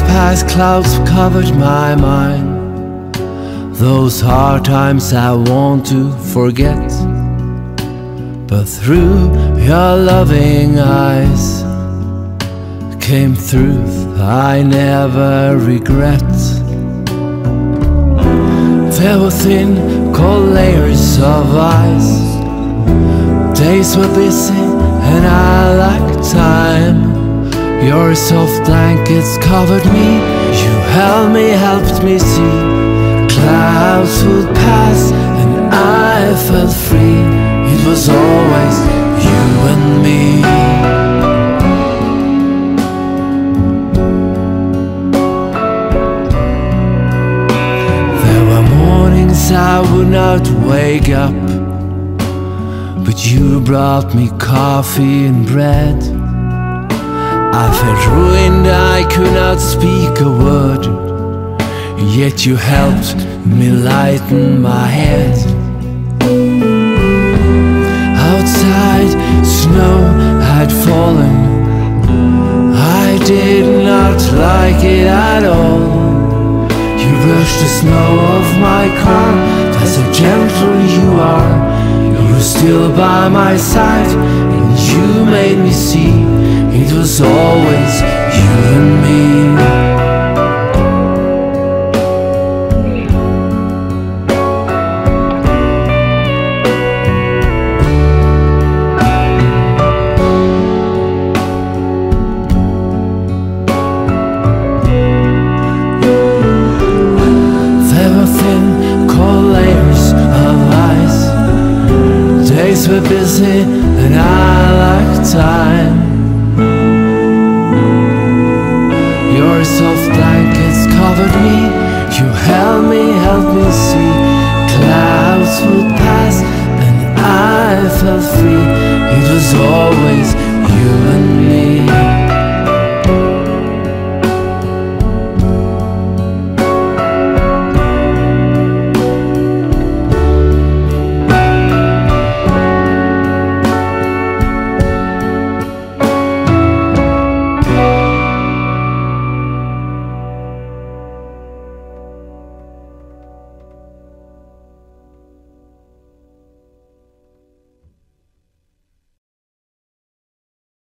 past clouds covered my mind. Those hard times I want to forget. But through your loving eyes came truth I never regret. There were thin, cold layers of ice. Days were busy and I lacked time. Your soft blankets covered me. You held me, helped me see. Clouds would pass and I felt free. It was always you and me. There were mornings I would not wake up. But you brought me coffee and bread. I felt ruined, I could not speak a word. Yet you helped me lighten my head. Outside, snow had fallen. I did not like it at all. You brushed the snow off my car. That's how gentle you are. You were still by my side, and you made me see was always you and me. There were thin, cold layers of ice. Days were busy Help me, help me see.